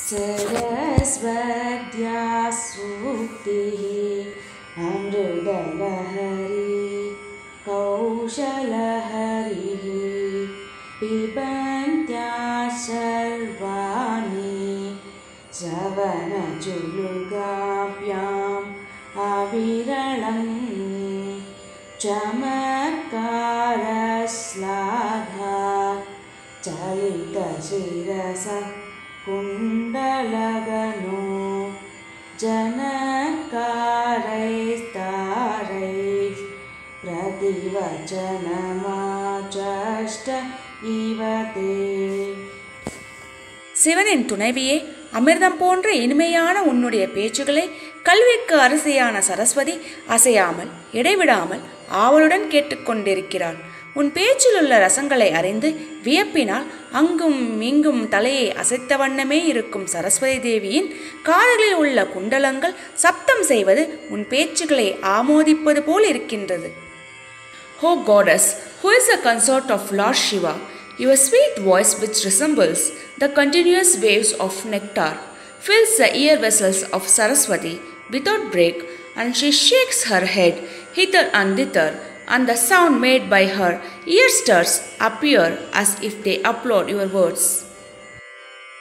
सरस्वत्या सूक्तिः अमृतलहरी कौशलहरिः पिबन्त्या सर्वाणि श्रवणचुलुकाभ्याम् अविरलम् चमत्कारश्लाघा चलितशिरस कुण्डलगनो जनकारैस्तारैः प्रतिवचनमाचष्ट इव ते சிவனின் துணைவியே அமிர்தம் போன்ற இனிமையான உன்னுடைய பேச்சுகளை கல்விக்கு அரசியான சரஸ்வதி அசையாமல் இடைவிடாமல் ஆவலுடன் கேட்டுக்கொண்டிருக்கிறாள் உன் பேச்சிலுள்ள ரசங்களை அறிந்து வியப்பினால் அங்கும் இங்கும் தலையை அசைத்த வண்ணமே இருக்கும் சரஸ்வதி தேவியின் காதுகளில் உள்ள குண்டலங்கள் சப்தம் செய்வது உன் பேச்சுகளை ஆமோதிப்பது போல் இருக்கின்றது O goddess, who is a consort of Lord Shiva, your sweet voice, which resembles the continuous waves of nectar, fills the ear vessels of Saraswati without break, and she shakes her head hither and thither, and the sound made by her ear stars appear as if they applaud your words.